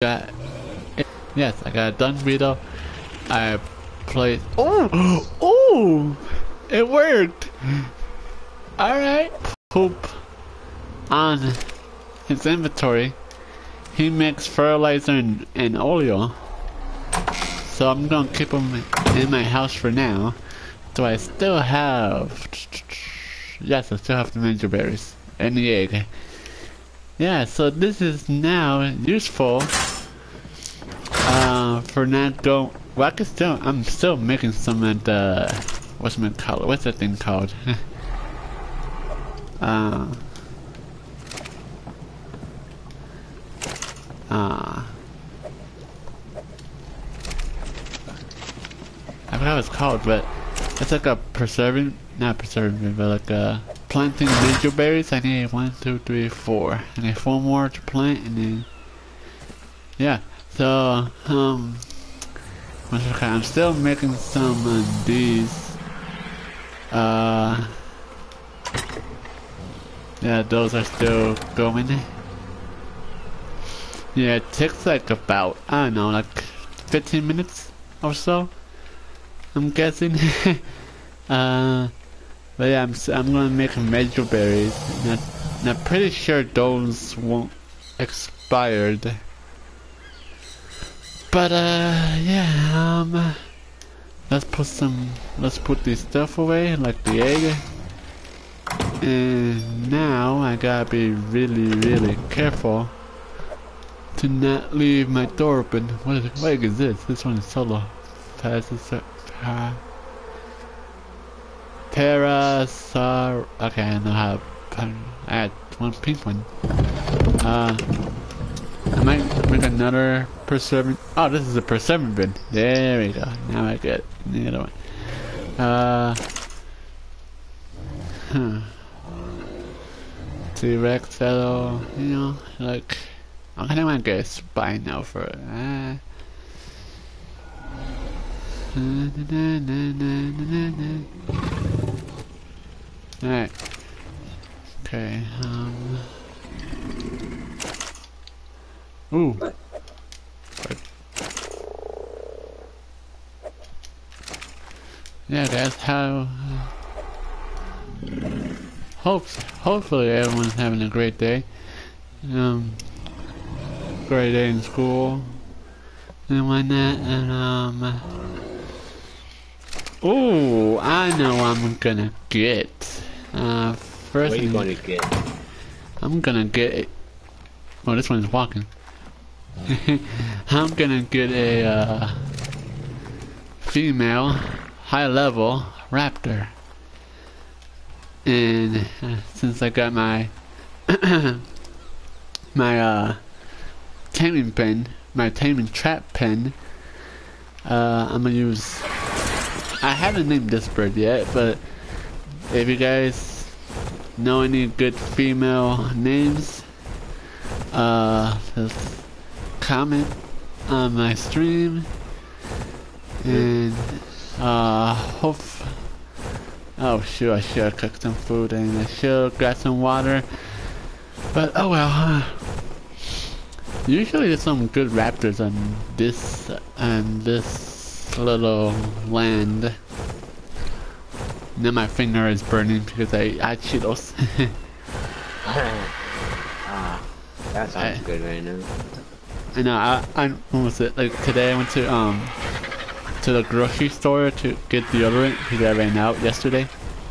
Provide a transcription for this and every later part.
got yes, I got done video. I played. Oh, oh, it worked. All right. Poop on his inventory. He makes fertilizer and, and oil. So I'm gonna keep him in my house for now. Do I still have? Yes, I still have the mango berries and the egg. Yeah, so this is now useful uh, for. Well, I can still. I'm still making some of the. What's it called? What's that thing called? uh. Uh. I forgot what it's called, but it's like a preserving, not preserving, but like a planting mango berries. I need one, two, three, four. I need four more to plant, and then yeah. So, um, I'm still making some of these. Uh, yeah, those are still going. Yeah, it takes like about, I don't know, like 15 minutes or so. I'm guessing. uh, but yeah, I'm, I'm gonna make mango berries. And I'm pretty sure those won't expired. But uh, yeah, um, let's put some, let's put this stuff away, like the egg. And now I gotta be really, really careful to not leave my door open. What, egg is this? This one is solo. Uh, Parasaur. Okay, I know how. I had one pink one. Uh, I might make another perseverant. Oh, this is a perseverant bin. There we go. Now I get the other one. Uh. Huh. T-Rex fellow, you know, like, I kind of want to get a spine now for it. Uh, Alright. Okay, um... Ooh. Yeah, that's how... hopes, hopefully everyone's having a great day. Um, great day in school and whatnot, and um... Oh, I know I'm gonna get. Uh, first. What are you gonna get? I'm gonna get. Oh, this one's walking. I'm gonna get a uh, female, high level raptor. And uh, since I got my my uh, taming pen, my taming trap pen, uh, I'm gonna use. I haven't named this bird yet, but if you guys know any good female names, uh, comment on my stream. And uh hope oh sure I should have cooked some food and I should got some water. But oh well huh? usually there's some good raptors on this on this little land. Now my finger is burning because I had Cheetos. Ah, that sounds I, good right now I know. I, I what was it like today? I went to um to the grocery store to get deodorant because I ran out yesterday.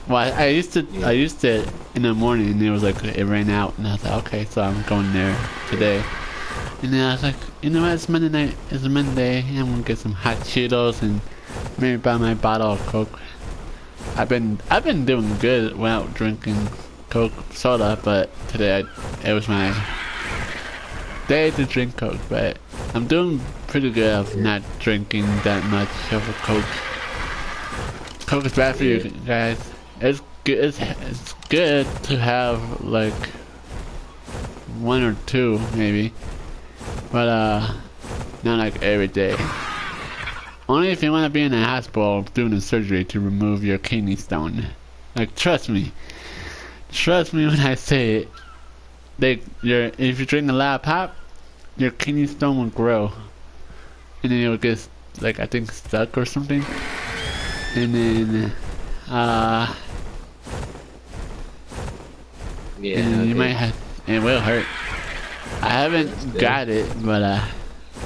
Well, I, I used to I used it in the morning and it was like it ran out and I was like okay, so I'm going there today. And then I was like, you know what? It's Monday night. It's Monday. I'm gonna get some hot Cheetos and maybe buy my bottle of Coke. I've been I've been doing good without drinking Coke soda, but today I, it was my day to drink Coke, but I'm doing pretty good of not drinking that much of a Coke. Coke is bad for you guys. It's good. It's, it's good to have like one or two maybe, but uh, not like every day. Only if you want to be in a hospital doing a surgery to remove your kidney stone. Like trust me, trust me when I say it they you're if you drink a lot of pop, your kidney stone will grow, and then it would get like I think stuck or something, and then uh Yeah. and you might have it will hurt. I haven't got it, but uh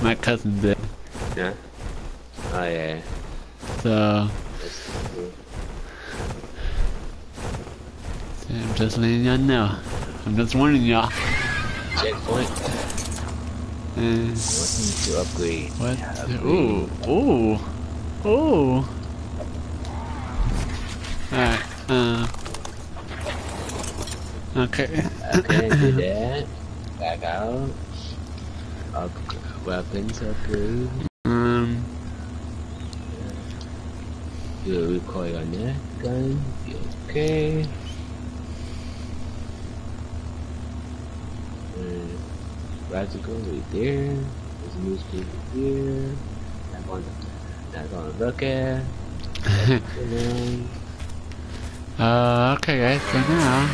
my cousin did, Yeah. Oh yeah. so I'm just letting y'all know. I'm just warning y'all. Checkpoint. What needs to upgrade? what? Upgrade. Ooh, ooh, ooh. Alright, uh. Okay. Okay, do that. Back out. Up, weapons upgrade. um, Do a recoil on that gun. Be okay. And Radical right there. There's a newspaper here. Not gonna, not gonna look at. Uh, okay guys, so now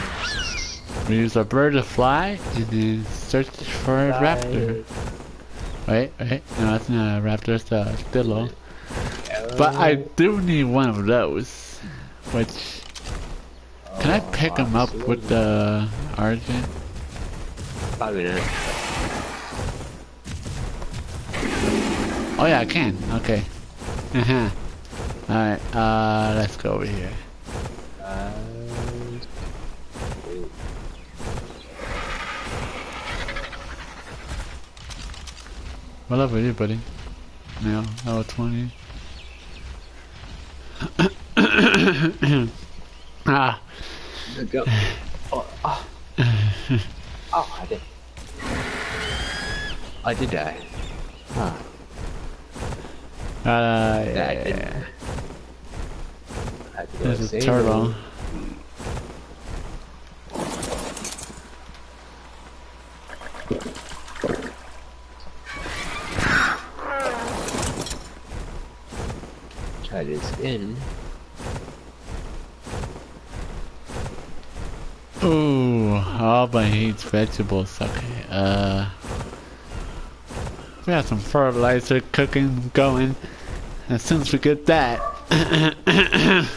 we use a bird to fly and then search for a raptor. Wait, wait, no, that's not a raptor, it's a stillo. But I do need one of those. Which, can I pick them up with the Argent? Probably not. Oh yeah, I can. Okay. Uh huh. Alright, uh, let's go over here. What up with you, buddy? Male, level 20. ah, go. Oh, oh. oh, I did. I did die. Huh. Uh, yeah, yeah. I had to There's a turtle. this in. Ooh, he eats vegetables. Okay, uh. We got some fertilizer cooking going. As soon as we get that.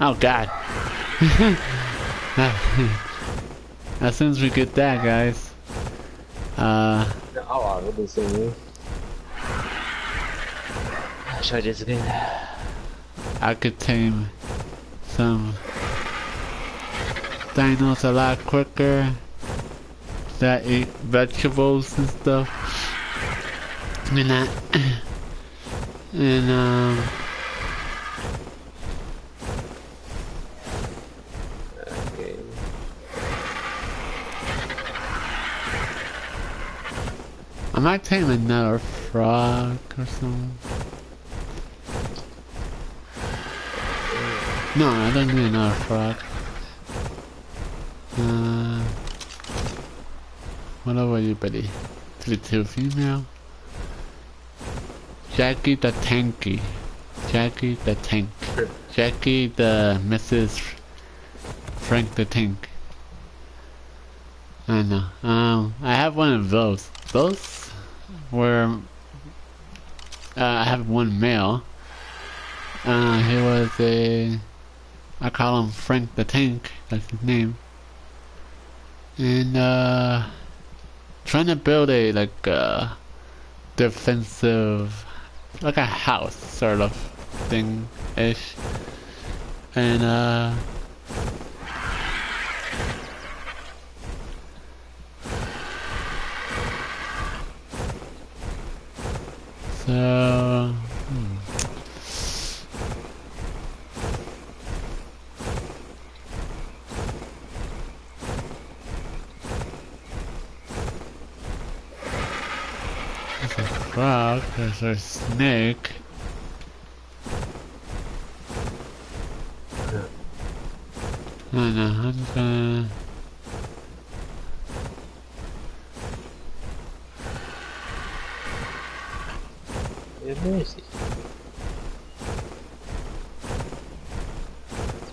oh god. as soon as we get that, guys. Uh. Oh, wow, what is it? Try this again. I could tame some dinos a lot quicker that eat vegetables and stuff. And that, and um, Okay. I might tame another frog or something. No, I don't need another frog. Uh, what about you, buddy? Two female. Jackie the Tanky. Jackie the Tank. Jackie the Mrs. Frank the Tank. I know. Um, I have one of those. Those were. Uh, I have one male. Uh, he was a. I call him Frank the Tank. That's his name. And uh, trying to build a like uh, defensive, like a house sort of thing ish. And uh. So, There's a there's a snake. I don't know, I'm gonna... Yeah, where is it?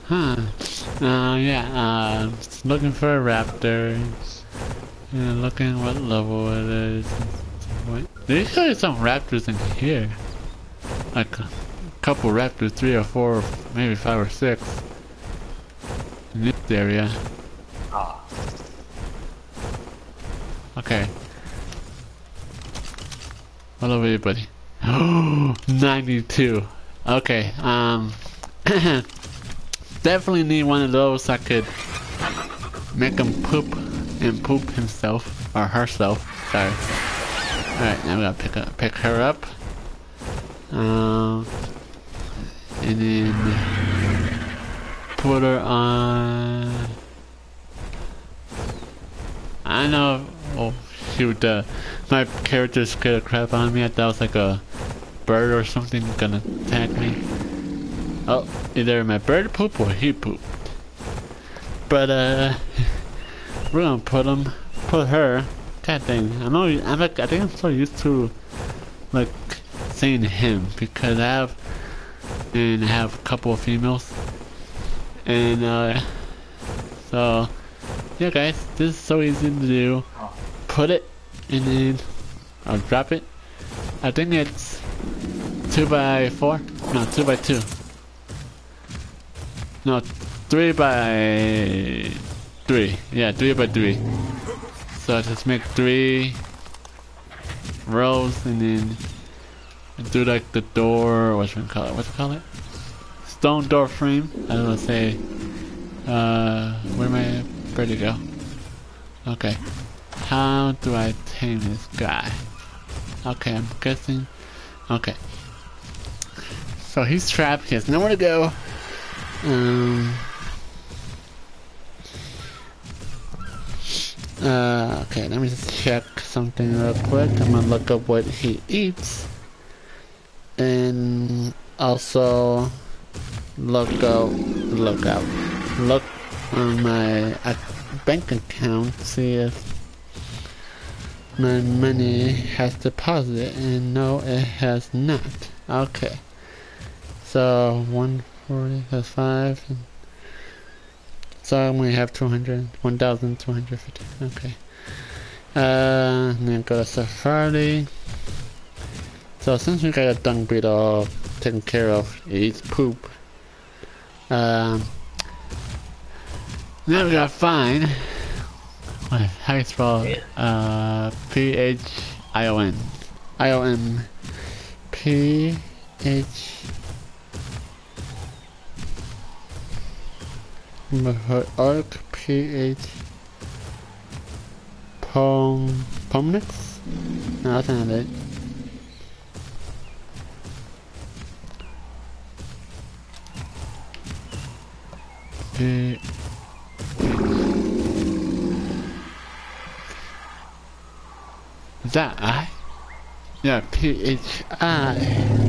Huh. Uh, yeah, uh, looking for a raptor. And looking what level it is. There's usually some raptors in here. Like a couple raptors, three or four, maybe five or six. In this area. Ah, Okay. Hello everybody. Oh, 92. Okay, um... definitely need one of those I could make him poop and poop himself, or herself, sorry. Alright, now we gotta pick, up, pick her up. Um... And then... Put her on... I know. Oh shoot! Uh, my character scared the crap out of me. I thought it was like a bird or something gonna attack me. Oh, either my bird poop or he pooped. But uh, we're gonna put him, put her. God dang! I know. I'm like, I think I'm so used to like saying him because I have and I have a couple of females, and uh, so. Yeah guys, this is so easy to do. Put it and then I'll drop it. I think it's two by four. No, two by two. No, three by three. Yeah, three by three. So I just make three rows and then do like the door. What should we call it? What you call it? Stone door frame. I don't want to say. Uh, where am I? Where'd it go? Okay. How do I tame this guy? Okay, I'm guessing. Okay. So he's trapped. He has nowhere to go. Um. Uh, okay, let me just check something real quick. I'm gonna look up what he eats. And also look out, look out, look on my bank account, see if my money has deposited, and no, it has not. Okay, so 140 plus 5, and so I only have 200, 1,250, okay. Uh, then go to Safari. So since we got a dung beetle taken care of, it eats poop. Um, then we got fine. What, how do you spell? Uh, P H I O N. I O N. P H. Arc P H. Pom. Pomnix? No, that's not it. Is that I? Yeah, P H I.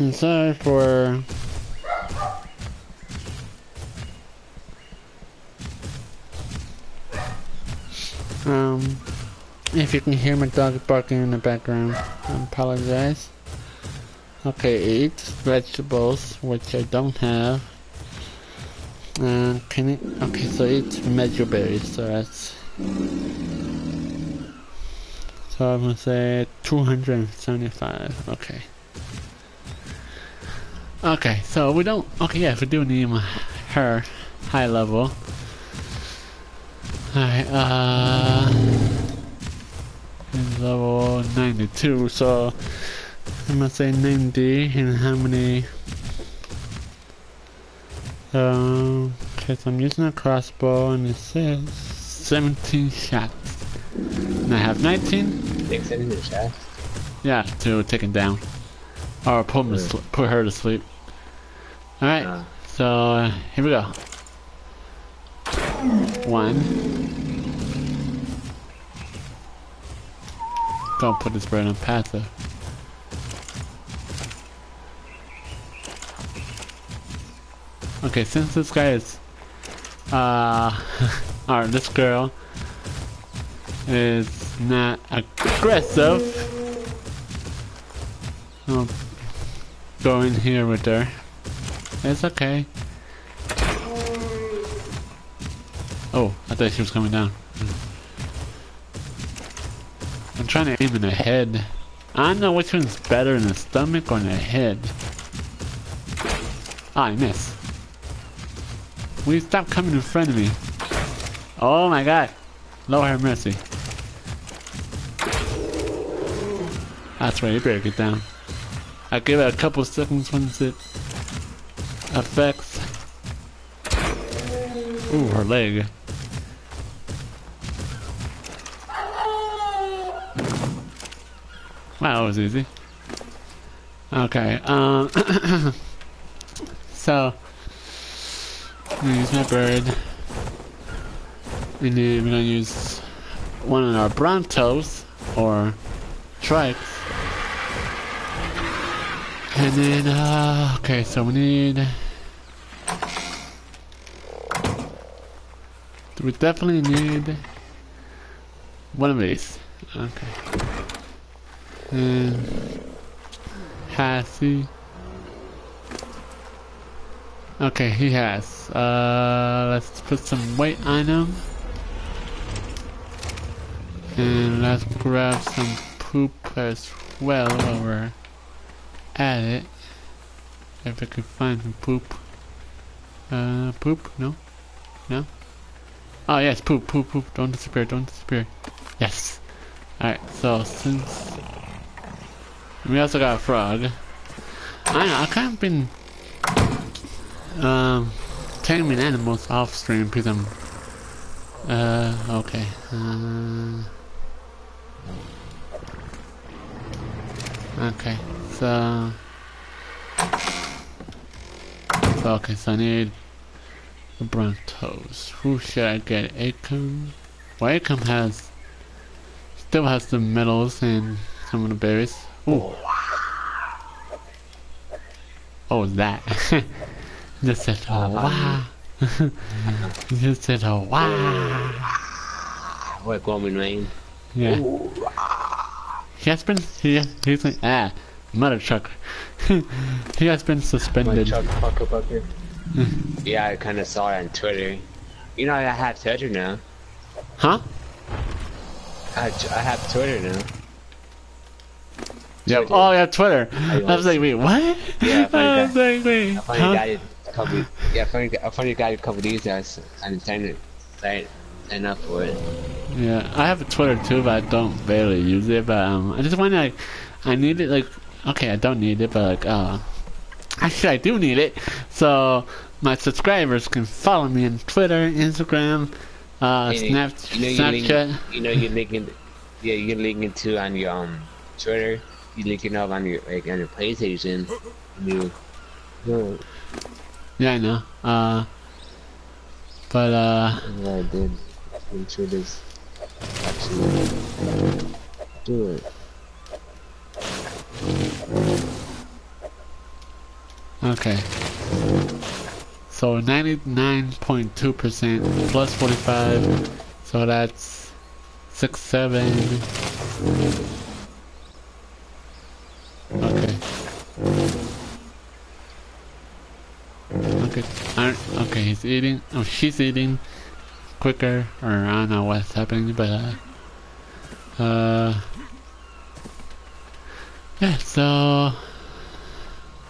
And sorry for um if you can hear my dog barking in the background, I apologize. Okay, eat vegetables, which I don't have. Uh, can it? Okay, so eat mejoberries, so that's. So I'm gonna say 275. Okay. Okay, so we don't. Okay, yeah, if we do need her high level. Alright, uh. level 92, so I'm gonna say 90 and how many um, okay, so I'm using a crossbow and it says 17 shots. And I have 19? Six in the chest. Yeah, to take him down. Or put, him to put her to sleep. Alright, Uh, so uh, here we go. One. Don't put this bird on passive. Okay, since this guy is, uh, or this girl is not aggressive, I'll go in here with her. It's okay. Oh, I thought she was coming down. I'm trying to aim in the head. I don't know which one's better in the stomach or in the head. Ah, I miss. Will you stop coming in front of me? Oh my god. Lord have mercy. That's right, you better get down. I give it a couple seconds once it affects. Ooh, her leg. Wow, that was easy. Okay, um, so, I'm use my bird. And then we're gonna use one of our Brontos, or trikes. And then, uh, okay, so we need... We definitely need one of these. Okay. And he? Okay, he has. Uh, let's put some weight on him. And let's grab some poop as well we're at it. If I can find some poop. Uh, poop? No? No? Oh yes, poop, poop, poop. Don't disappear, don't disappear. Yes. Alright, so since... We also got a frog. I know, I kind of been... Um... Taming animals off stream because I'm... Uh, okay. Uh... Okay, so... so okay, so I need the Brontos. Who should I get? Acom? Well, Acom has... Still has the medals and some of the berries. Ooh. Oh, that. Just said, oh, wow. Just said, oh, wow. What, Gorman Rain? Yeah. He has been, he, he's like, ah, mother trucker. he has been My suspended. truck fuck up up here. Yeah, I kind of saw it on Twitter. You know, I have Twitter now. Huh? I, I have Twitter now. Yeah. Twitter. Oh, yeah, Twitter. I I was like, wait, what? Yeah, funny I was like, wait, A funny huh? guy a couple. Yeah, funny, a funny guy a couple days ago. I didn't sign it. Sign sign for it. Yeah, I have a Twitter too, but I don't barely use it. But um, I just want to, like, I need it. Like, okay, I don't need it, but like, uh, actually, I do need it. So my subscribers can follow me on Twitter, Instagram, uh, You Snap, You know, you link, Snapchat. you know, you're linking. Yeah, you can link into on your um Twitter. You're linking up on your like on your PlayStation. You. You. Yeah, I know. Uh, but uh, what I did. Make sure this actually do it. Okay. So 99.2% plus 45. So that's six, seven. Okay. Okay. Alright. Okay. He's eating. Oh, she's eating quicker, or I don't know what's happening, but uh, uh, yeah. So.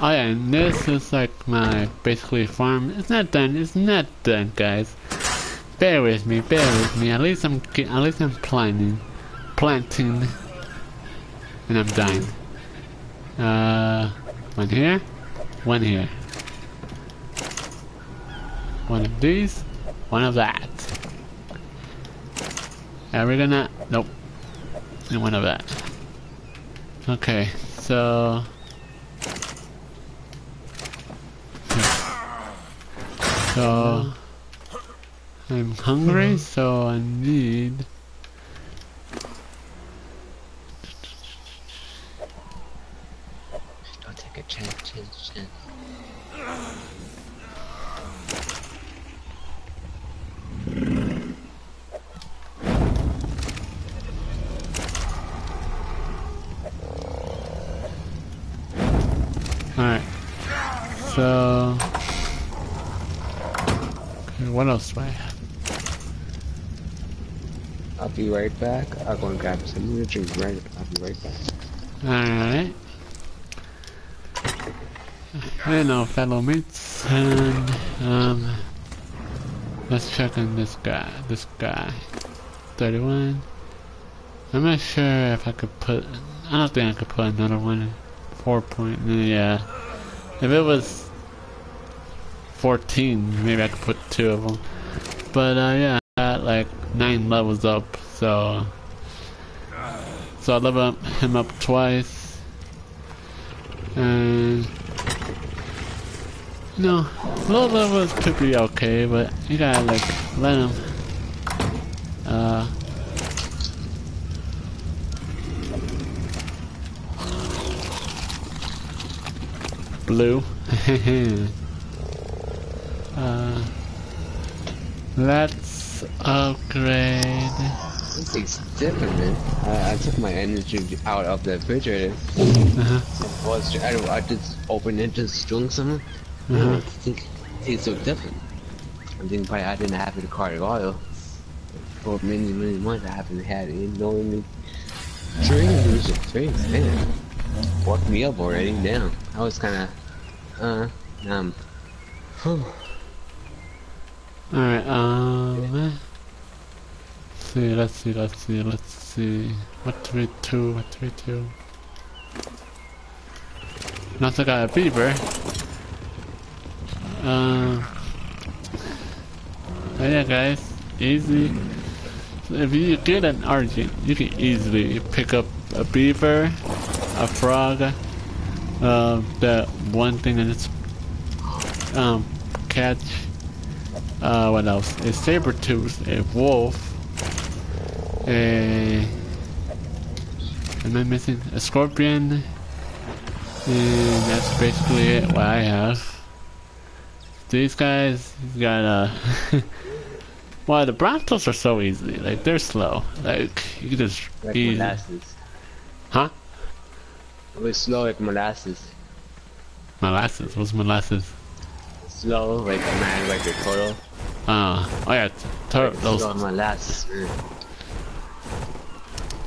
Oh yeah, and this is like my basically farm. It's not done. It's not done, guys. Bear with me. Bear with me. At least I'm. At least I'm planting, planting, and I'm dying. Uh, one here, one here. One of these, one of that. Are we gonna? Nope. And one of that. Okay, so. So I'm hungry, so I need. Don't take a chance, chance, chance. Alright. So. Okay, what else do I have? I'll be right back. I'll go and grab some drink right. I'll be right back. Alright. Hello, fellow mates, and um, let's check on this guy. This guy, 31. I'm not sure if I could put. I don't think I could put another one. Four point. Yeah. If it was 14, maybe I could put two of them. But uh, yeah, I got like nine levels up, so so I level him up twice, and no, low levels could be okay, but you gotta like let him. Uh, blue. uh, let's upgrade. This thing's different, man. I, I took my energy out of the refrigerator. Uh-huh. Was I, I just opened it, just strung some. Uh-huh. I think it's so different. I think probably I didn't have it cardiac oil for many many months. I haven't had it. You know, any drinks, drinks, man. Woke me up already. Damn, I was kind of uh um. Alright, um... Let's see, let's see, let's see, let's see... What do we do, what do we do? Now I got a beaver. Um... oh yeah guys, easy. So if you get an argent, you can easily pick up a beaver, a frog, uh, the one thing that it's um, catch uh, what else? A saber tooth, a wolf, a. Am I missing? A scorpion. And that's basically it, what I have. These guys, got uh Well, the Brontos are so easy. Like, they're slow. Like, you can just. Like molasses. Huh? Was slow like molasses. Molasses. What's molasses? Slow like a man like a turtle. Uh, oh yeah, tur- those Slow molasses. man.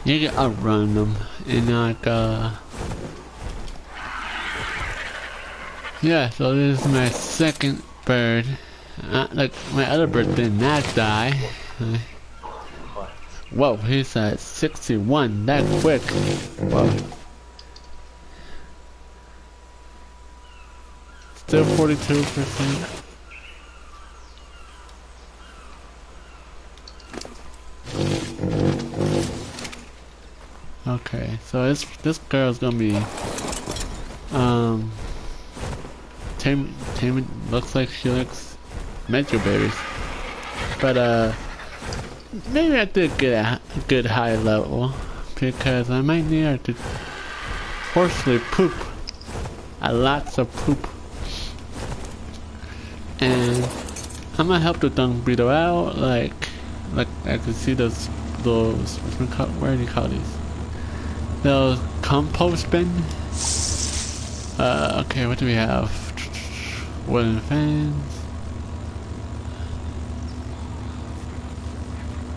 You can outrun them and like uh Yeah, so this is my second bird. Uh, like my other bird did not die. Whoa, he's at 61 that quick. Whoa. Still 42%. Okay, so this this girl's gonna be um looks like she likes metro babies. But uh maybe I did get a good high level because I might need her to forcefully poop. A lots of poop. And I'm gonna help the dung beetle out like like I can see those those where do you call these? Those compost bin. Uh, okay, what do we have? Wooden fans.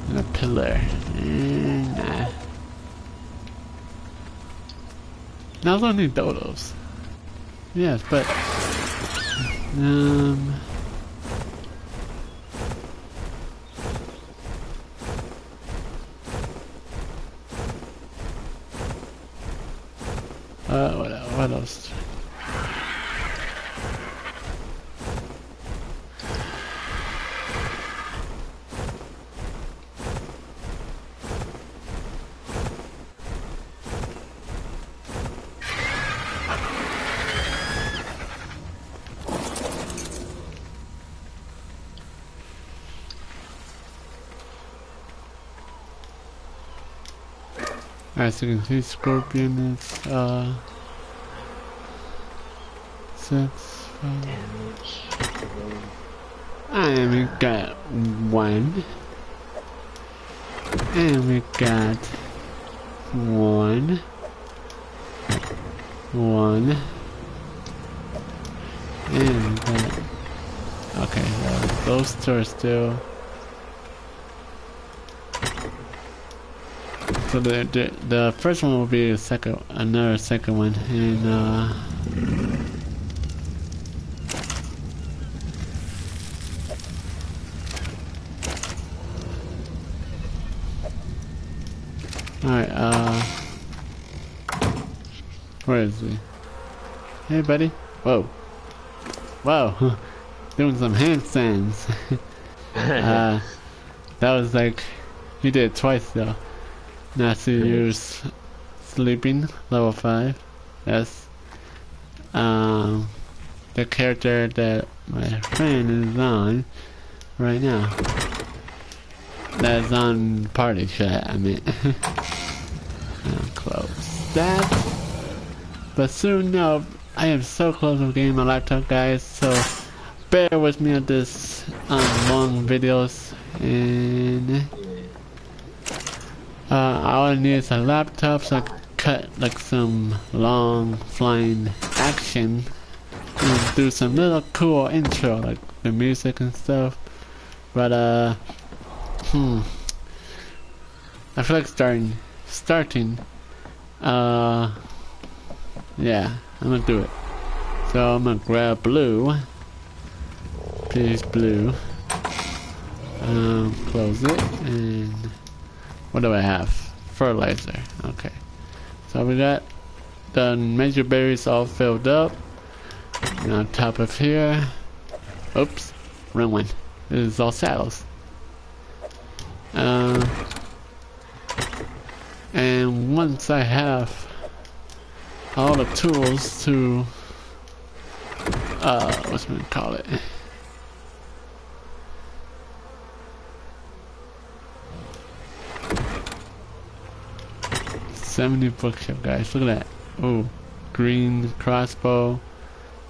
And a pillar. Nah. Now I need dodos. Yes, but um. Uh, what, what As you can see, Scorpion is, uh, six, five. And we got one. And we got one. One. And we got. Okay, well, those two are still. So the, the the first one will be a second, another second one, and uh. Alright, uh... Where is he? Hey, buddy. Whoa. Whoa. Doing some handstands. uh, that was like... He did it twice, though. To use sleeping, level 5. That's... Um... The character that my friend is on right now. That's on party chat, I mean. I'll close that. But soon, no, I am so close to getting my laptop, guys, so bear with me on this um, long videos. And uh, all I need is a laptop so I can cut like some long flying action and do some little cool intro, like the music and stuff. But, uh, Hmm. I feel like starting, starting, uh, yeah, I'm gonna do it. So I'm gonna grab blue. Please blue. Um, close it, and what do I have? Fertilizer, okay. So we got the mejoberries all filled up. And on top of here, oops, wrong one. This is all saddles. Uh, and once I have all the tools to, uh, what's gonna call it? Seventy bookshelf, guys. Look at that. Oh, green crossbow.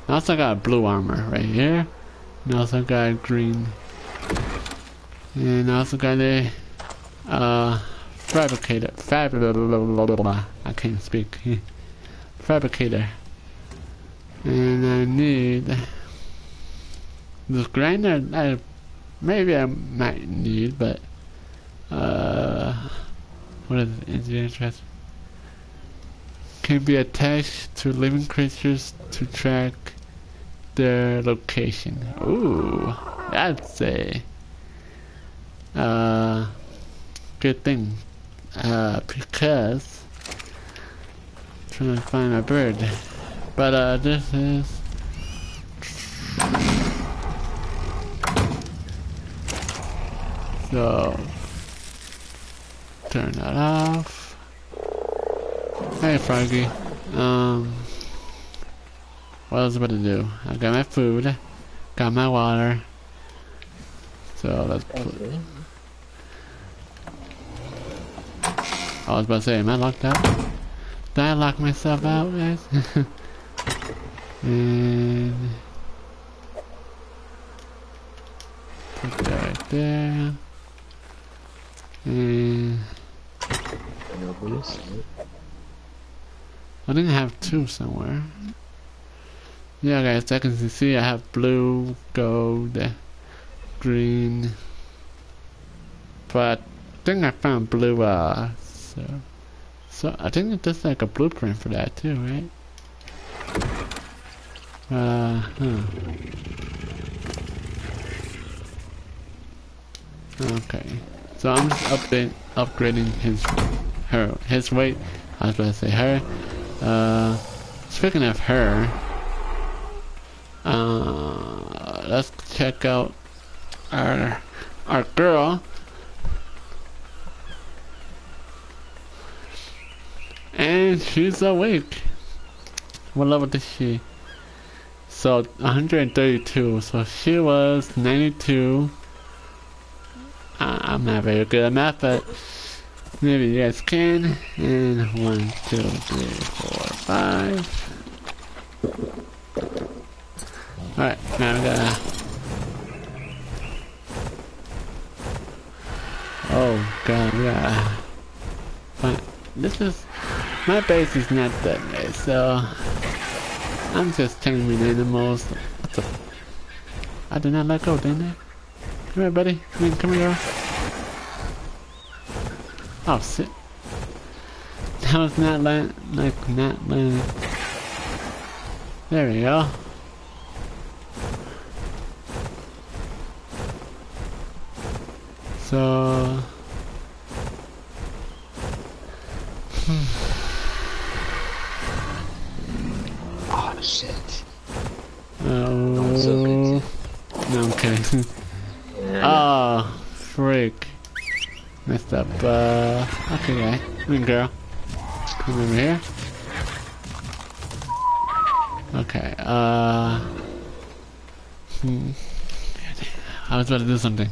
I also got blue armor right here. And also got green and also got a uh, fabricator. Fab I can't speak. fabricator. And I need this grinder. I maybe I might need, but uh, what is it? interest? Can be attached to living creatures to track their location. Ooh, that's a uh, good thing. Uh, because I'm trying to find my bird. But uh, this is so turn that off. Hey Froggy. Um what else about to do? I got my food, got my water. So let's put I was about to say, am I locked out? Did I lock myself out, guys? and put that right there. And I I have two somewhere. Yeah, guys, I can see I have blue, gold, green. But I think I found blue uh, so, so I think there's like a blueprint for that too, right? Uh, huh. Okay. So I'm just update, upgrading his, her, his weight. I was about to say her. Uh, speaking of her, uh, let's check out our, our girl. And she's awake. What level is she? So 132. So she was 92. Uh, I'm not very good at math, but maybe you guys can. And one, two, three, four, five. Alright, now we gotta. Oh god, gotta. Find... This is my base is not that nice, so I'm just taming animals. What the? I did not let go, didn't I? Come here, buddy. Come here, come here. Oh, shit. How is not land like not land? There we go. So Oh shit. Oh, so good. no, I'm kidding. Yeah, oh, freak. Messed up. Uh, okay, guy. Good girl. Come over here. Okay, uh... Hmm. I was about to do something.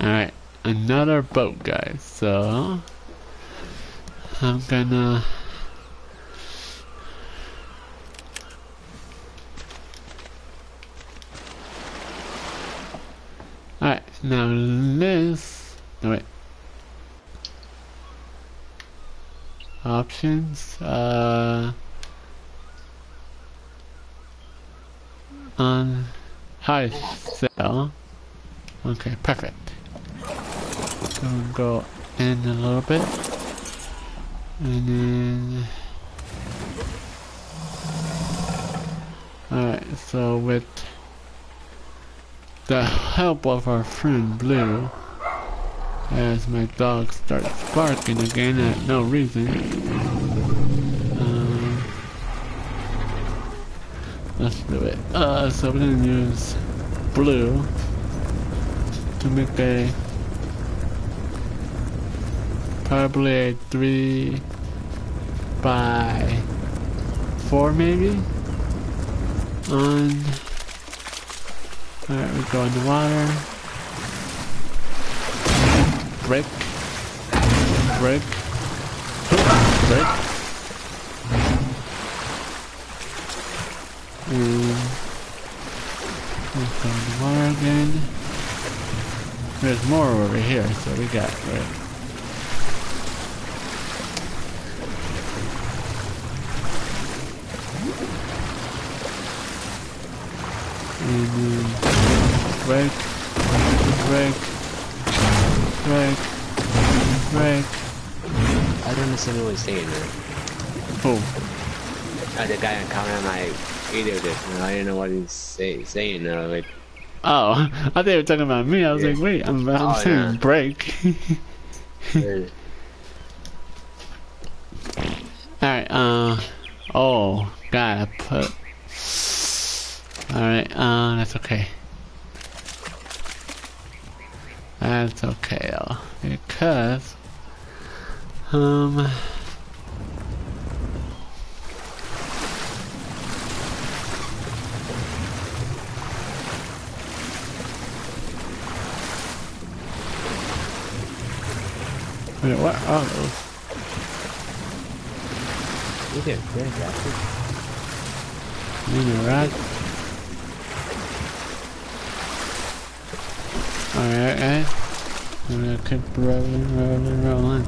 Alright, another boat, guys. So, I'm gonna. Alright, now this. No, wait. Options. Uh. On high sell. Okay, perfect. So go in a little bit. And then... Alright, so with the help of our friend Blue, as my dog starts barking again at no reason, um, let's do it. Uh, so we're gonna use Blue to make a probably a three by four maybe? On alright we go in the water. Break. Break. Break. And we go in the water again. There's more over here, so we got right. Break, break, break, break. I don't understand what he's saying there. Who? Uh, the guy on comment either of this, and I didn't know what he's say, saying. Uh, like, Oh, I thought you were talking about me. I was Yeah. like, wait, I'm, I'm Oh, saying yeah. break. Alright, uh, oh, God, I put, alright, uh, that's okay. That's okay, though, because, um, wait, what are those? at fantastic. Mini rat. Alright, guys. I'm gonna keep rolling, rolling, rolling.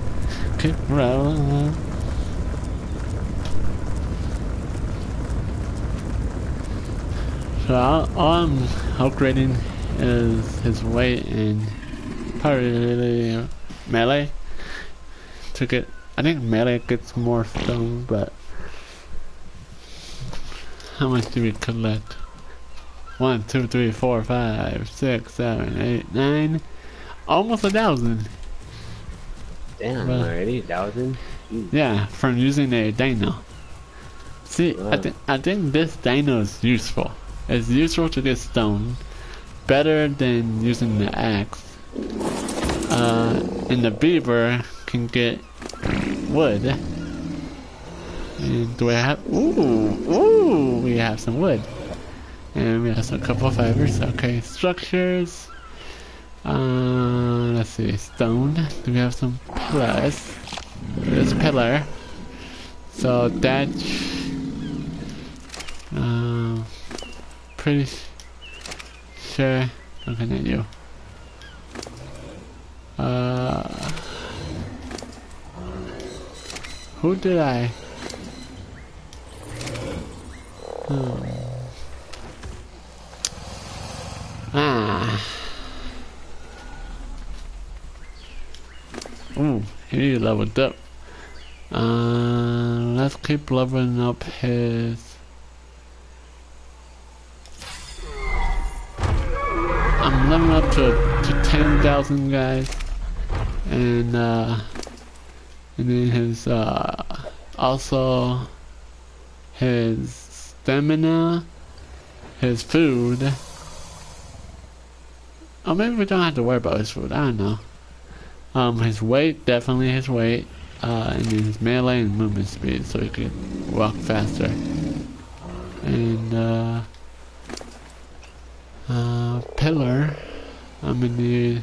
Keep rolling. So all, all I'm upgrading is his weight and probably melee to get. I think melee gets more stone, but how much do we collect? One, two, three, four, five, six, seven, eight, nine. Almost a thousand. Damn, Well- already thousand. Jeez. Yeah, from using a dino. See, I Wow. think I think this dino is useful. It's useful to get stone, better than using the axe. Uh, and the beaver can get wood. And do we have? Ooh, ooh, we have some wood. And we have some couple of fibers. Okay, structures. Uh, let's see, stone. Do we have some pillars? There's a pillar. So that. Um, pretty sure. Looking at you. Uh, Who did I? Hmm. Ah. Ooh, he leveled up. Uh, let's keep leveling up his... I'm leveling up to, to 10,000 guys. And, uh... And then his, uh... Also... His stamina... His food... Oh, maybe we don't have to worry about his food. I don't know. Um, his weight, definitely his weight. Uh, and his melee and movement speed, so he can walk faster. And, uh, uh, pillar, I'm gonna need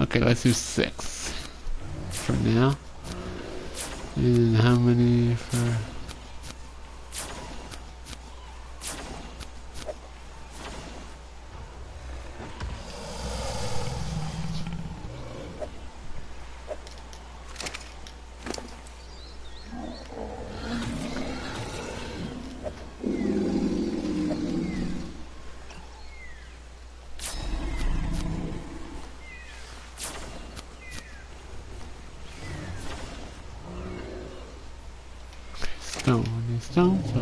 Okay, let's do six for now. And how many for stone so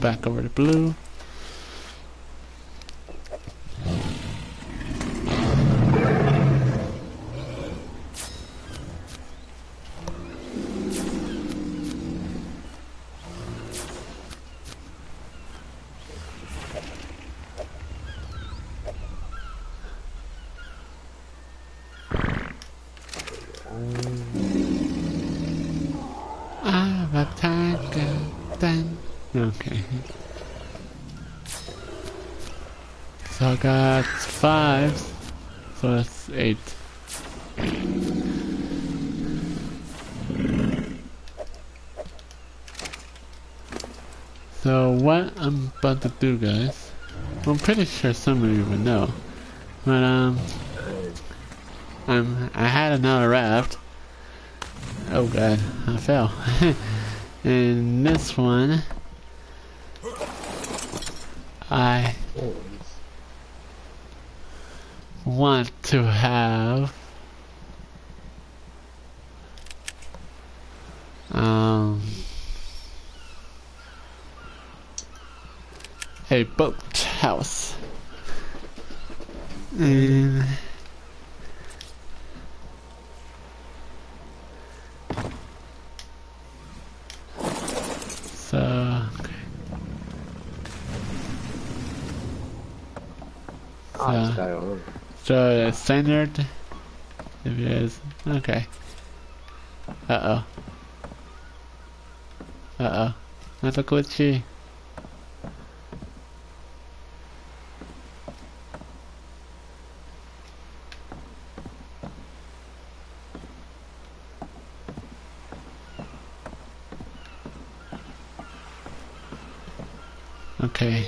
back over to blue. Ah, the tiger then. Okay. So I got five. So that's eight. So what I'm about to do guys, I'm pretty sure some of you would know, but um, I'm, I had another raft. Oh god, I fell. and this one, I want to have um a boat house and so Ah, this So- guy on. Centered. If it is okay. Uh oh. Uh oh. That's a glitchy. Okay.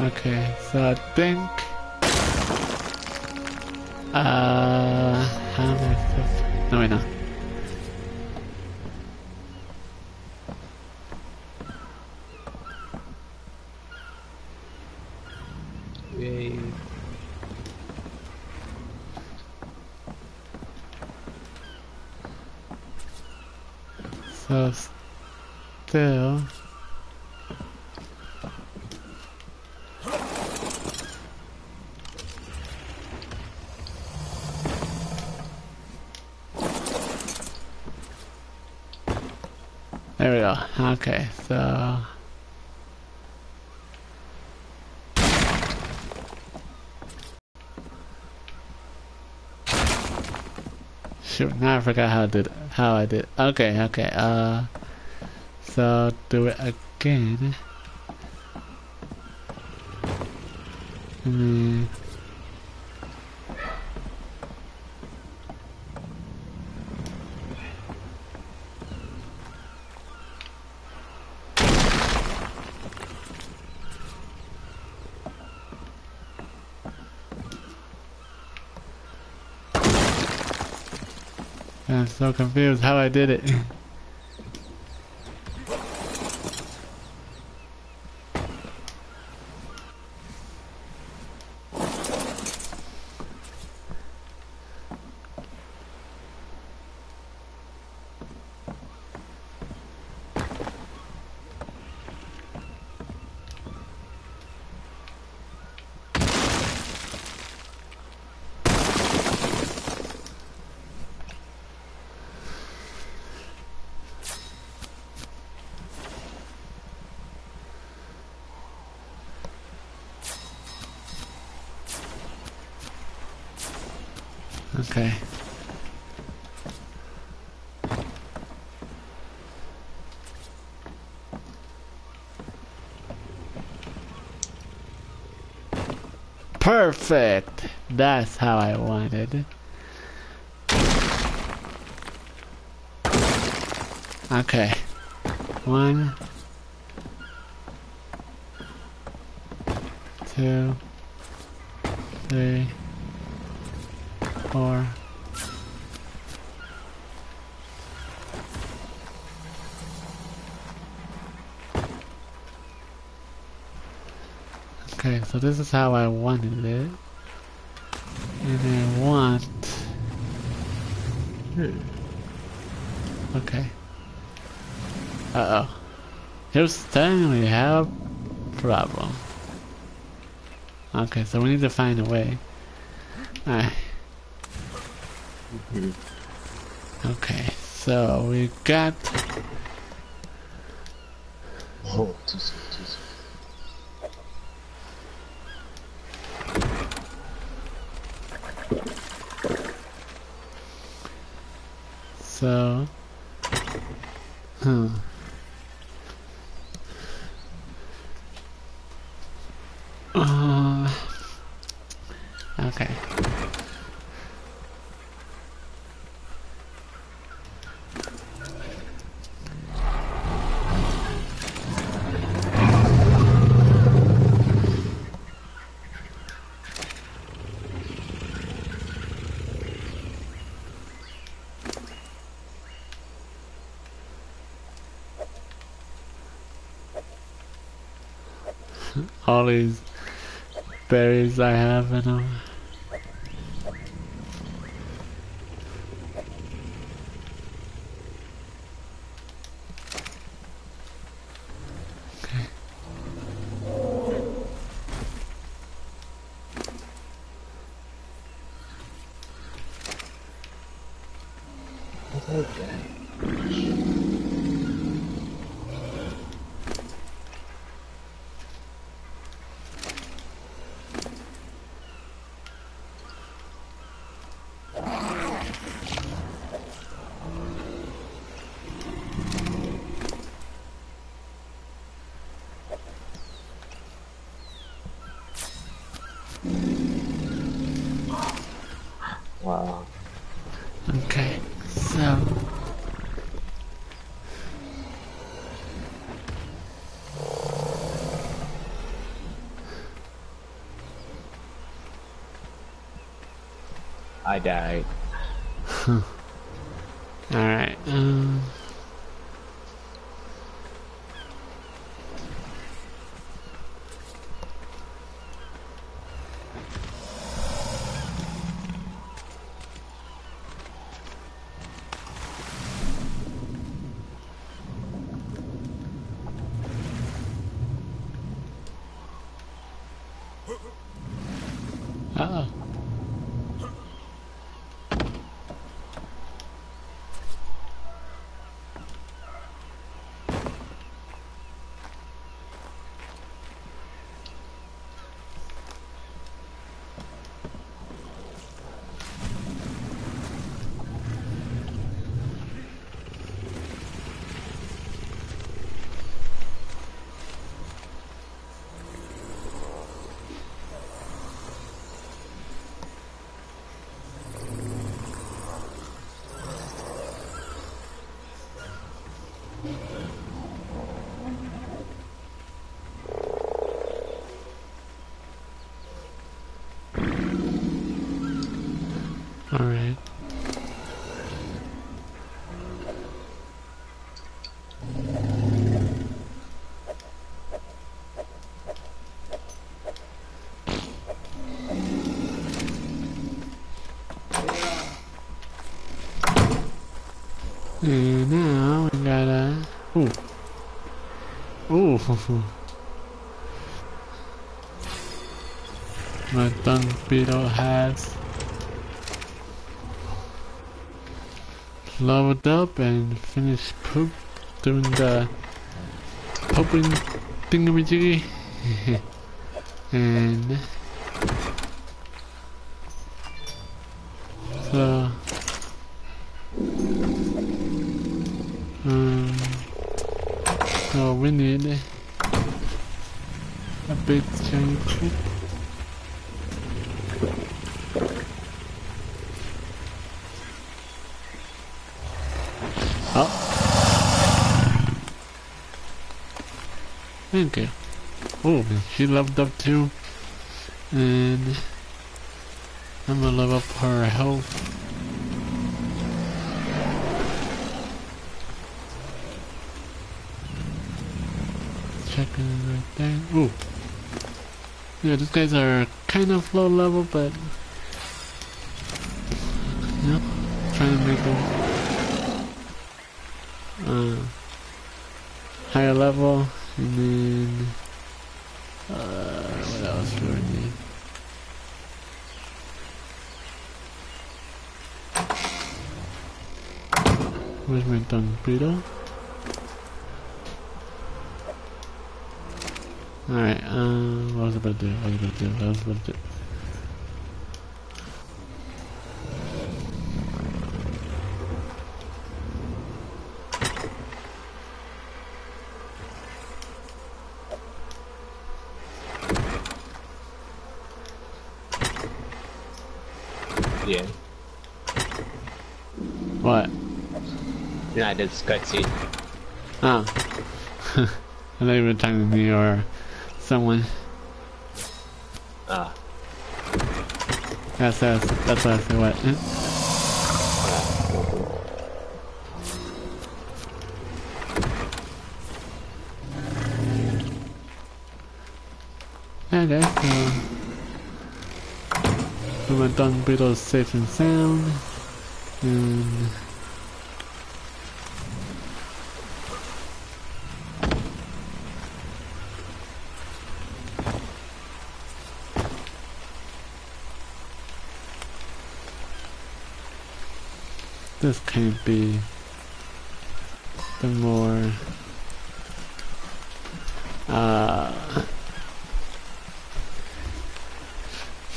Okay, so I think uh how am I supposed No wait no. Yay. So still There we go. Okay, so Shoot, now I forgot how I did how I did. Okay, okay. Uh, so do it again. And then I'm so confused how I did it. Okay. Perfect! That's how I wanted. Okay. One. Two. Three. Four. Okay, so this is how I wanted it. And I want... Okay. Uh-oh. Houston, we have a problem. Okay, so we need to find a way. Alright. Mm-hmm. Okay, so we got... Wow. Okay, so I died. all right. Um, uh oh. And now we got a ooh. Ooh. My dung beetle has leveled up and finished poop doing the pooping thingamajiggy. and so um so we need Oh. You. Oh, she leveled up too. And I'm gonna level up her health. Checking right there. Ooh. Yeah, these guys are kind of low level, but yep, trying to make them uh, higher level, and then uh, what else do I need? Where's my beetle? Alright, uh, what was I about to do? What was I about to do? What was I to do? Yeah. What? Yeah, that's cutscene. Oh. I thought you were talking to me or someone. Ah. That's that's that's what? Huh? Okay, so my dung beetle is safe and sound, and this can't be. The more. Uh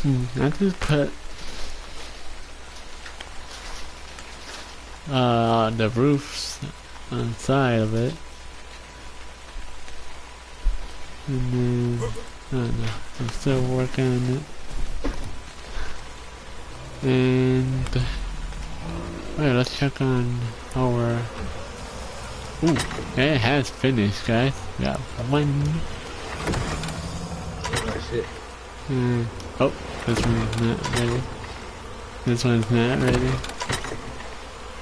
hmm, I just put uh the roofs on side of it. And then I don't know I'm still working on it. And Alright, let's check on our... Ooh, it has finished, guys. We got one. Oh shit. Uh, oh, this one's not ready. This one's not ready.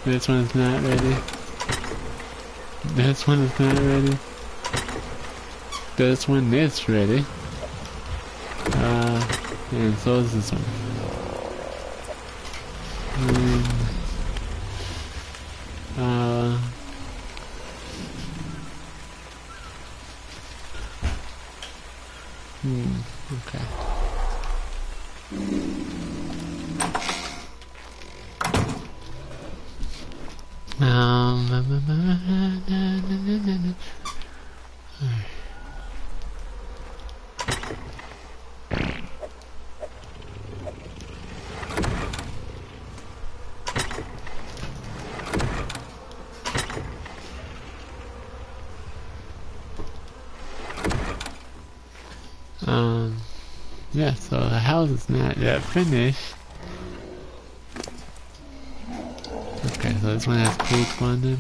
This one's not ready. This one is not ready. This one is ready. Uh, and so is this one. And, uh, hmm, okay. Um, Um, yeah, so the house is not yet finished. Okay, so this one has poop on them.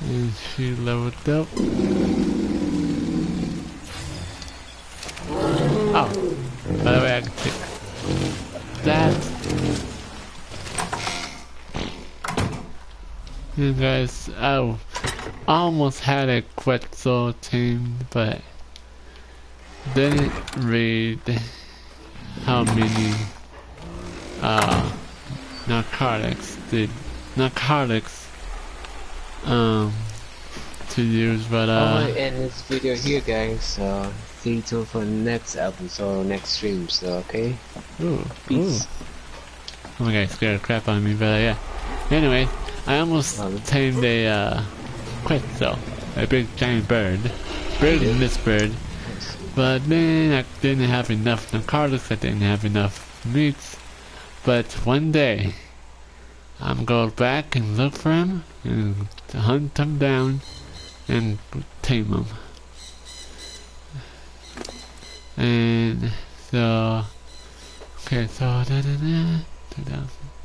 And she leveled up. Oh, by the way, I can take that. You guys, oh, I almost had a Quetzal team, but didn't read how many uh, narcotics, did Narcotics. Um, to use, but uh. I'm gonna end this video here, guys. So stay tuned for the next episode, next stream. So okay. Ooh, Peace. ooh. Oh my god, scared the crap out of me, but uh, yeah. Anyway, I almost Um, tamed a uh, quetzal, a big giant bird, Bird, this bird. But then I didn't have enough narcotics, I didn't have enough meats. But one day, I'm going back and look for him and hunt him down and tame him. And so, okay, so da da da, 2000.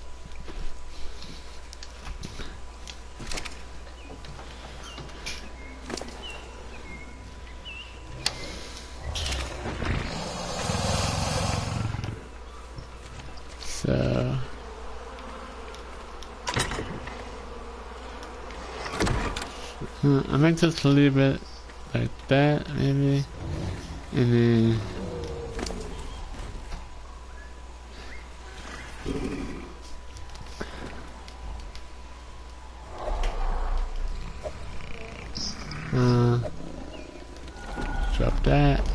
So. Uh, I might just leave it like that maybe. And then uh, drop that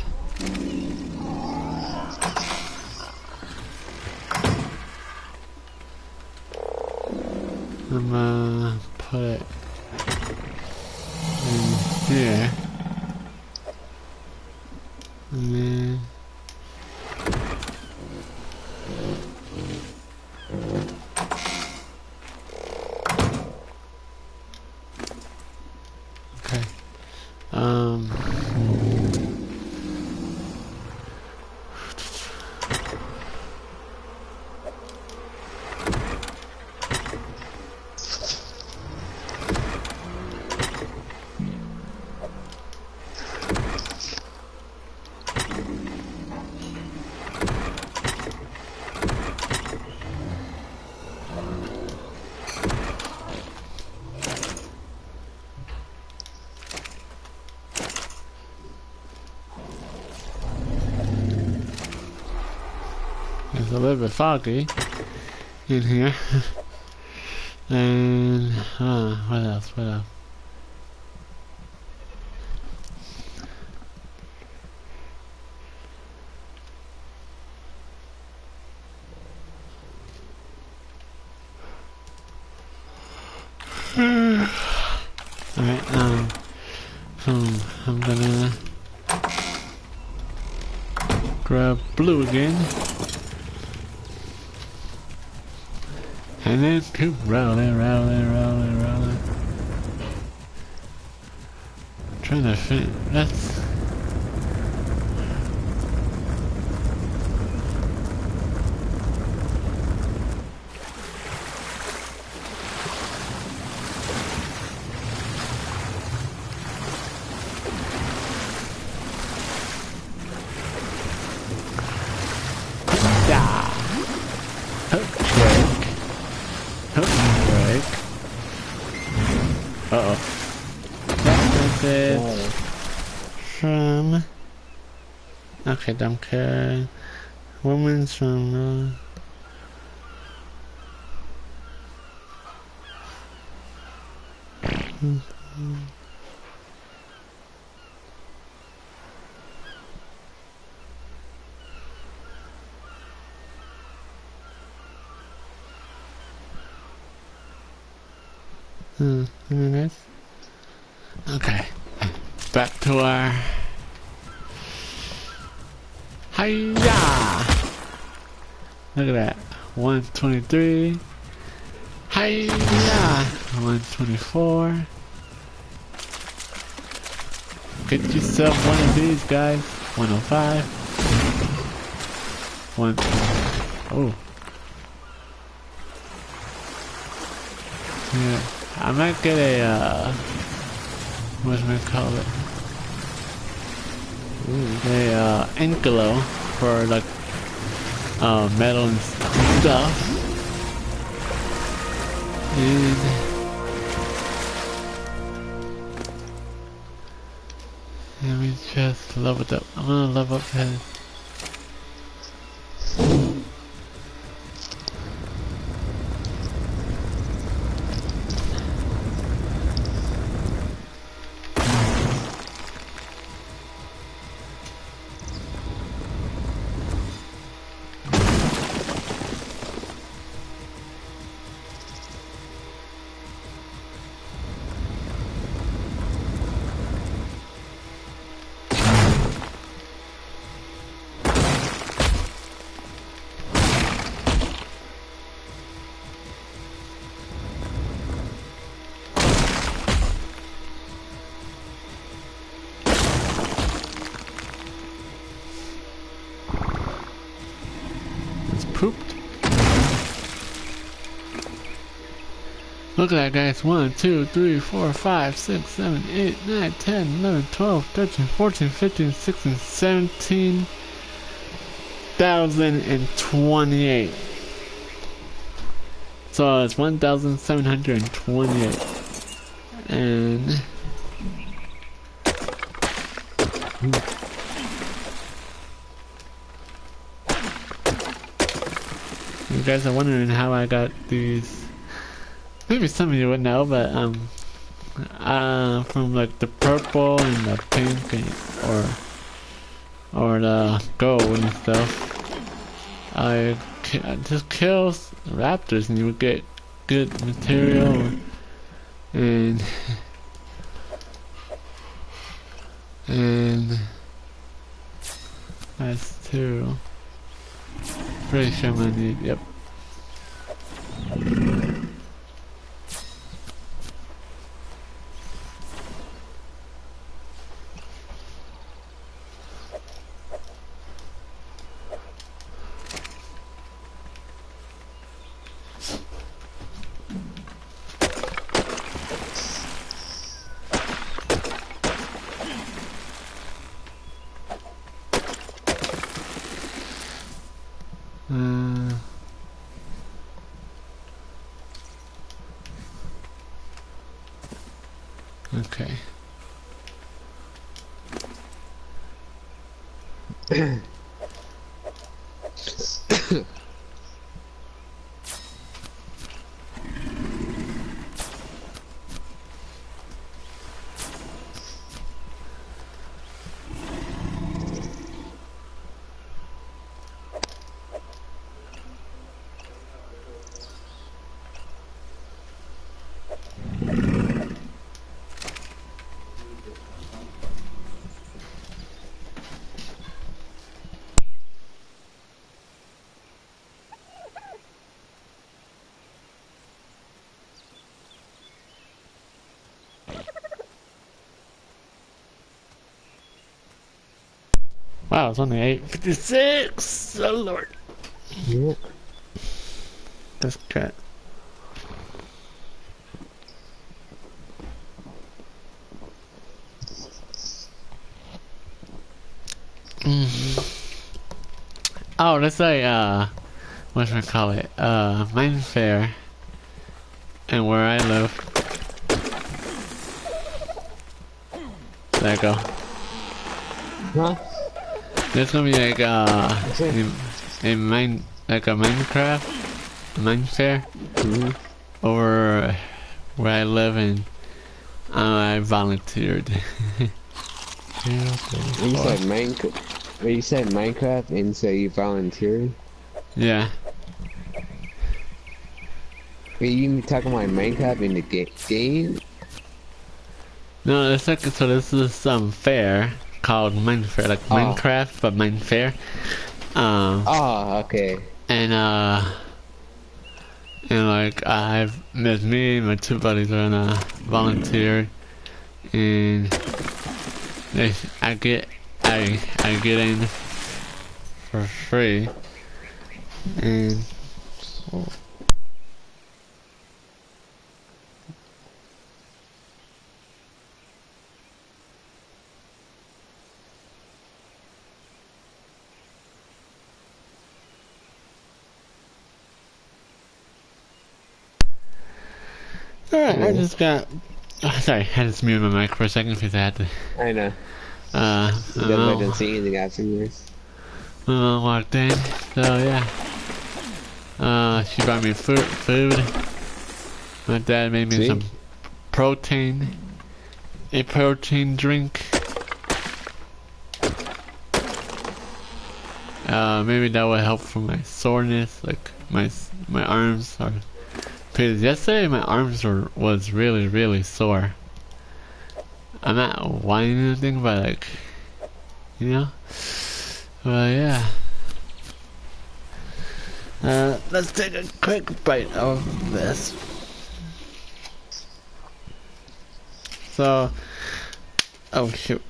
I'm gonna put it in here. And then Okay. Um It's a little bit foggy in here. and uh, what else? What else? Alright, um, hmm, I'm gonna grab blue again. And then keep rolling, rolling, rolling, rolling. Trying to fit. That's. Okay, don't care. Woman's from. Uh, Hmm, anyways. Okay. Back to our. Hiya! Look at that. 123. Hiya! 124. Get yourself one of these guys. 105. One. Oh. Yeah. I might get a, uh, what's it call it? A, uh, for, like, uh, metal and stuff. And, let me just level up. I'm gonna level up his. Look at that, guys. 1, 2, 3, 4, 5, 6, 7, 8, 9, 10, 11, 12, 13, 14, 15, 16, 17, 1,028. So it's 1,728. And... You guys are wondering how I got these. Maybe some of you would know, but um, uh, from like the purple and the pink and, or or the gold and stuff. I, I just kill raptors and you would get good material and and that's two. Pretty sure I'm need, yep. Uh, okay. Wow, it's only 8.56! Oh lord. Yeah. This cat. Mm. Oh, that's like, uh, what should I call it? Uh, MineFaire. And where I live. There you go. Huh? There's gonna be like, uh, a, a mine, like a Minecraft, MineFaire. hmm over where I live and uh, I volunteered. Two, three, You said Minecraft. You said Minecraft and so you volunteered. yeah, Wait, you mean talking about Minecraft in the game? no, it's like so. This is some fair called MineFaire, like Oh. Minecraft but MineFaire. Um, Oh, okay. and uh, and like I've there's me and my two buddies are gonna volunteer, and they I get I I get in for free, and Alright, I Cool. Just got. Oh, sorry, I had to mute my mic for a second because I had to. I know. Uh, You guys uh, didn't see anything afterwards. uh, walked in. So yeah. Uh, she brought me food. Food. My dad made me See? some protein. A protein drink. Uh, maybe that would help for my soreness, like my my arms are. Because yesterday my arms were was really really sore. I'm not whining or anything, but like, you know. Well, yeah. Uh, let's take a quick bite of this. So, oh shoot.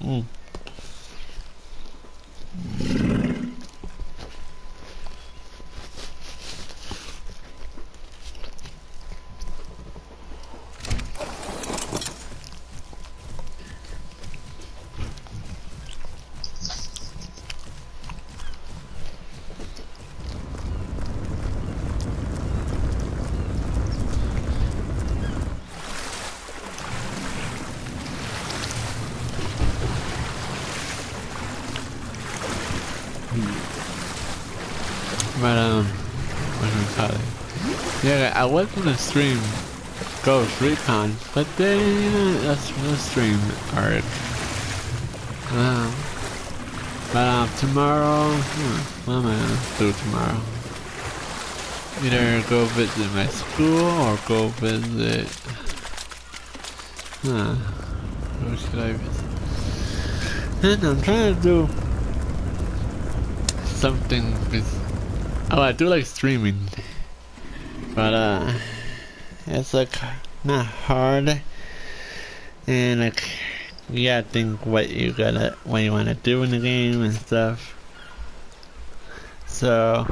Mm. But um, what do we call it? Yeah, I was gonna stream Ghost Recon, but then that's gonna stream Ark. Um, but um, tomorrow, hmm, what am I gonna do tomorrow? Either go visit my school or go visit. Huh. Where should I visit? And I'm trying to do something with. Oh, I do like streaming. But, uh. It's like not hard. And like. You gotta think what you gotta. What you wanna do in the game and stuff. So.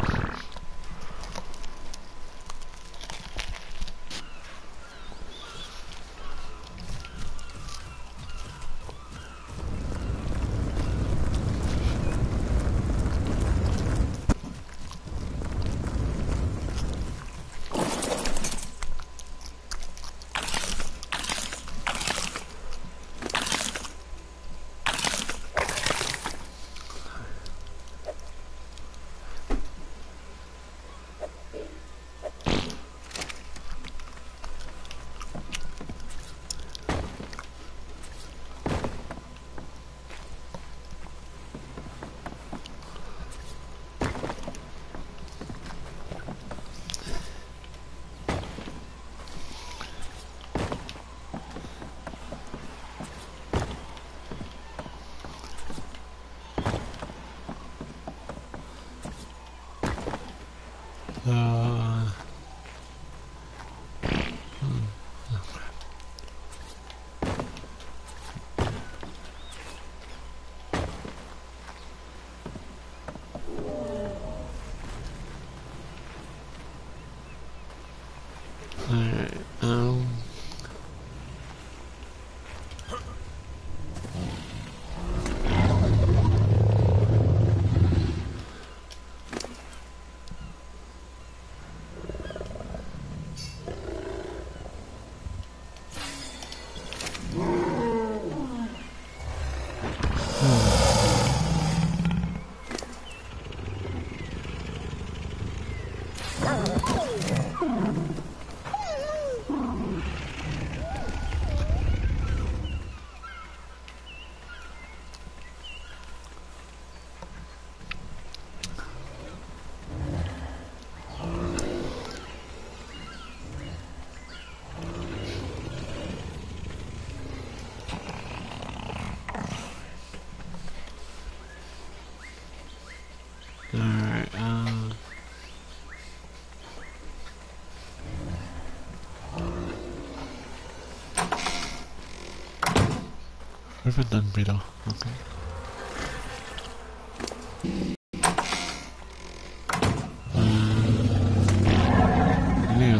Dung beetle. Okay.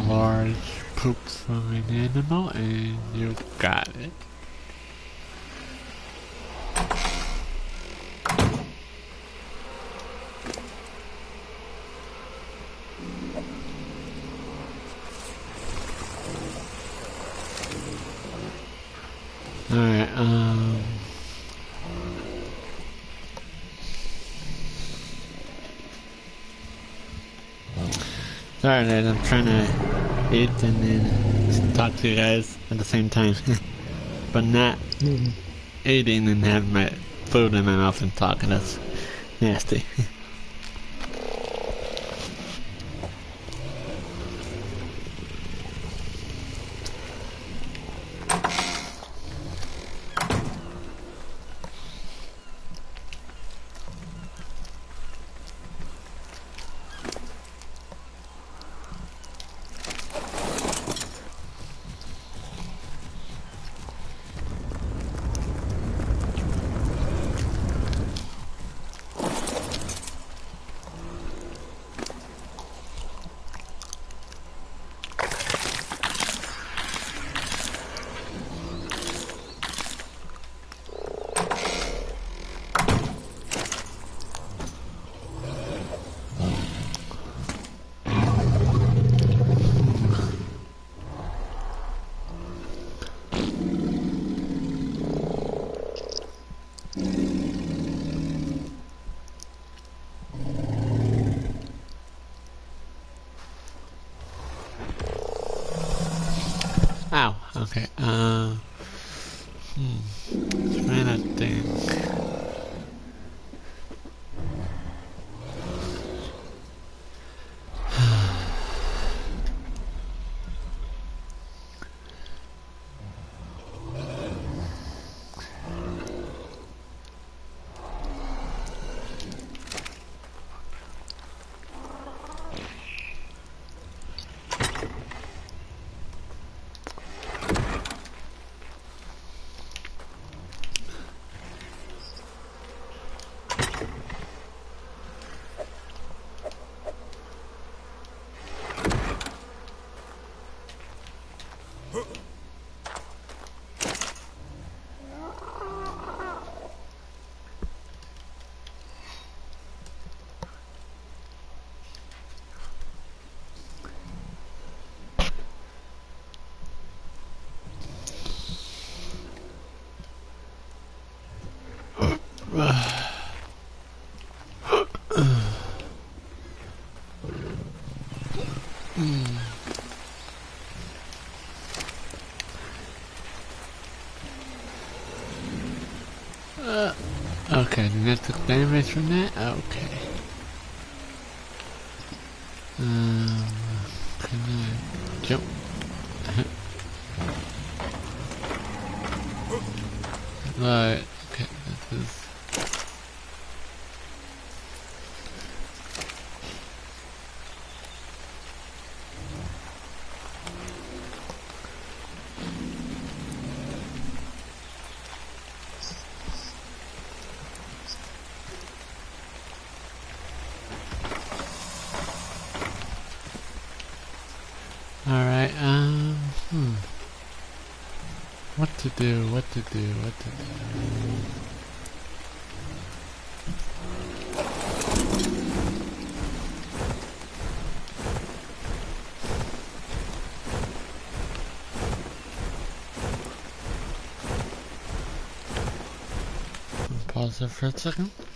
Large poop from an animal and you got it. Alright, um... Sorry I'm trying to eat and then talk to you guys at the same time. but not mm-hmm. eating and having my food in my mouth and talking, that's nasty. Uh, okay, did I took damage from that? Okay. 45.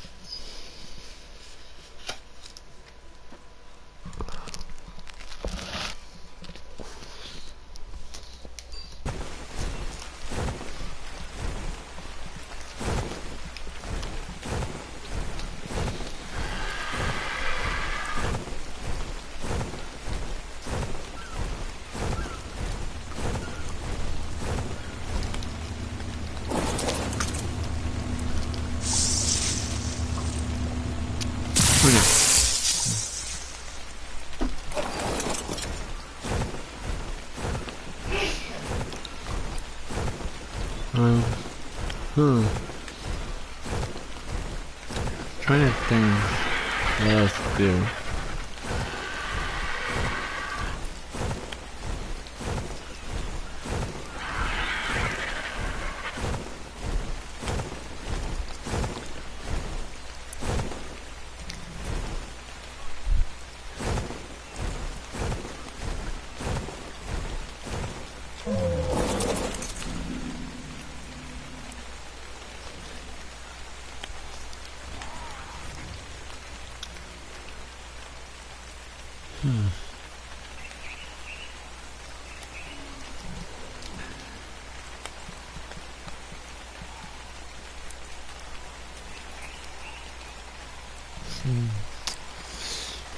Hmm.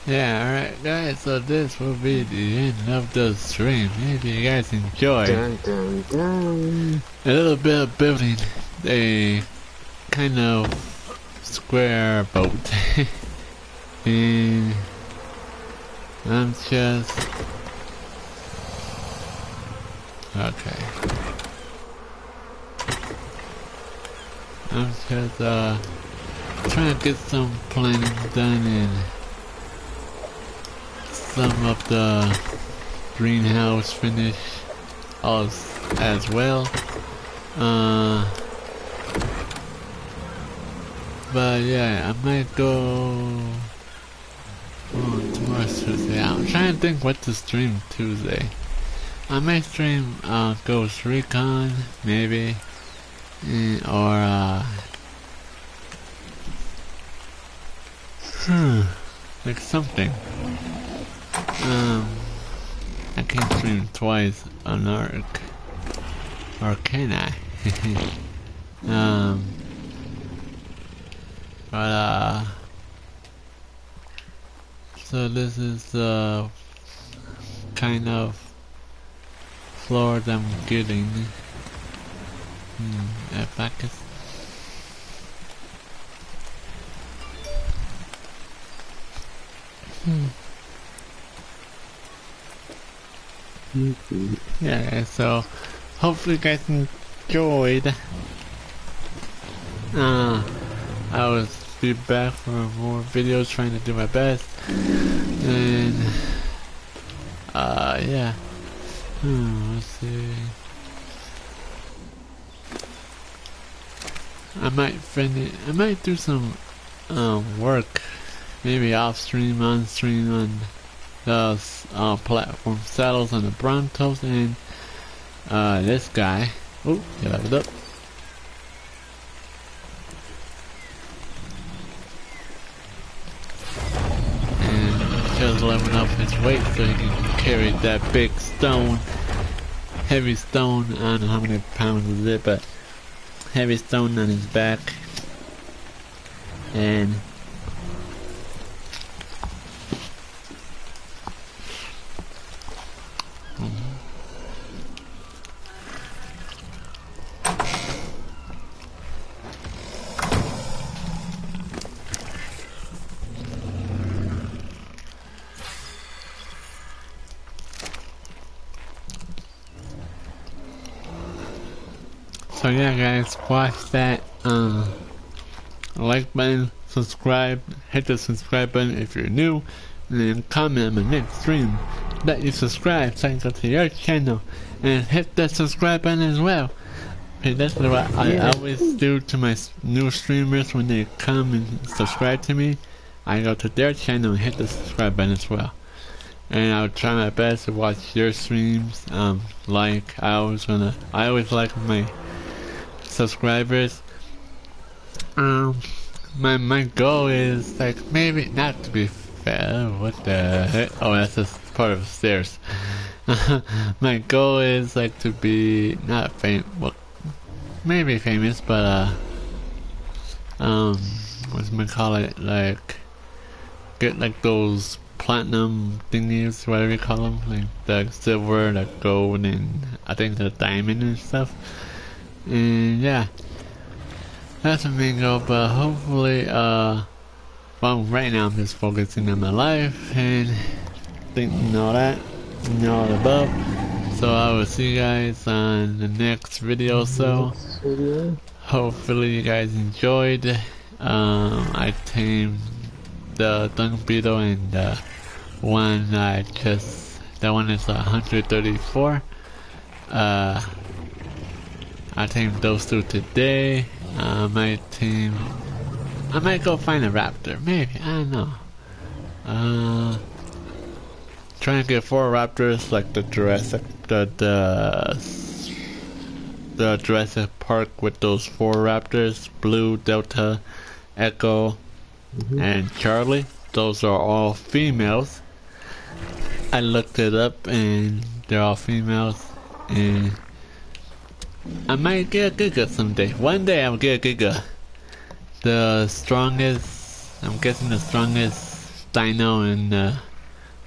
Yeah, alright guys, so this will be the end of the stream. If you guys enjoy Dun dun dun. a little bit of building a kind of square boat. and I'm just okay. I'm just uh trying to get some planning done and some of the greenhouse finish as as well. Uh, but yeah, I might go. Tuesday. I'm trying to think what to stream Tuesday. I might stream uh, Ghost Recon, maybe, eh, or uh, hmm, like something. Um, I can't stream twice on Ark. Or can I? um, but uh, so this is the kind of floor that I'm getting. Hmm, I could Hmm. Yeah, so hopefully you guys enjoyed. Uh, I will be back for more videos trying to do my best. And, uh, yeah. Hmm, let's see. I might finish, I might do some, um, work maybe off stream, on stream on the uh, platform saddles on the Brontos and uh, this guy. Oh, he leveled up. Leveling up his weight so he can carry that big stone, heavy stone. I don't know how many pounds is it, but heavy stone on his back. And So yeah watch that uh, like button, subscribe, hit the subscribe button if you're new, and then comment on my next stream that you subscribe so I can go to your channel and hit the subscribe button as well. Okay, that's what I, I always do to my new streamers when they come and subscribe to me. I go to their channel and hit the subscribe button as well. And I'll try my best to watch your streams. Um, like I always wanna, I always like my subscribers. Um, my my goal is like maybe not to be fair. What the heck? Oh, that's just part of stairs. my goal is like to be not famous. Well, maybe famous, but uh, um, what's my call it? Like get like those platinum thingies, whatever you call them, like the silver, the gold, and I think the diamond and stuff. And yeah, that's a goal, but hopefully, uh, well, right now I'm just focusing on my life and thinking all that, and all above. So I will see you guys on the next video. So hopefully you guys enjoyed. Um, I tamed the dung beetle and the one I just that one is 134. Uh, I tamed those two today. I might tame. I might go find a raptor. Maybe I don't know. Uh, trying to get four raptors like the Jurassic, the the the Jurassic Park with those four raptors: Blue, Delta, Echo, mm -hmm. and Charlie. Those are all females. I looked it up and they're all females and I might get a Giga someday. One day I'll get a Giga. The strongest, I'm guessing the strongest dino in uh,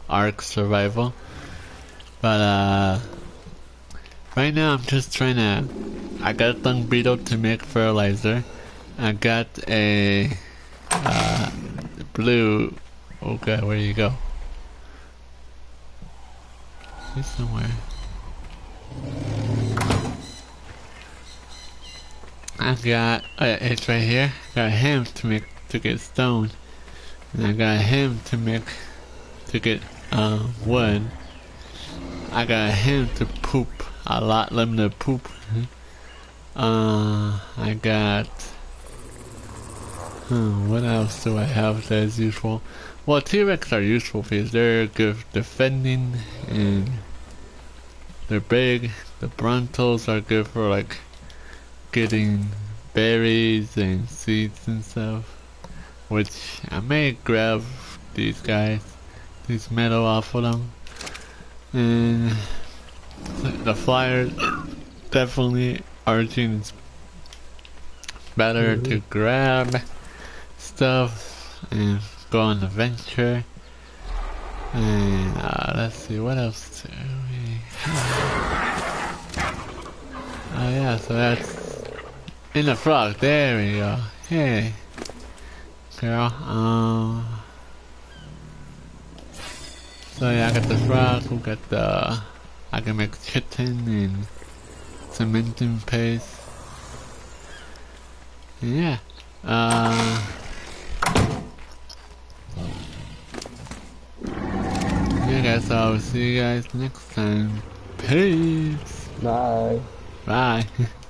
Ark Survival. But uh, right now I'm just trying to, I got a dung beetle to make fertilizer. I got a uh, blue, okay, where you go? He's somewhere. I got uh, it's right here. Got him to make to get stone, and I got him to make to get uh, wood. I got him to poop a lot, limited poop. Uh, I got. Hmm, what else do I have that is useful? Well, T-Rex are useful because they're good defending and they're big. The Brontos are good for like getting berries and seeds and stuff. Which I may grab these guys, these metal off of them. And the flyers, definitely Origins better Mhm. to grab stuff and go on adventure. And uh, let's see, what else do we have? Oh yeah, so that's in the frog. There we go. Hey, girl. Um. So yeah, I got the frog. We got the. I can make chitin and cementing paste. Yeah. Uh. Yeah, guys. I'll see you guys next time. Peace. Bye. Bye.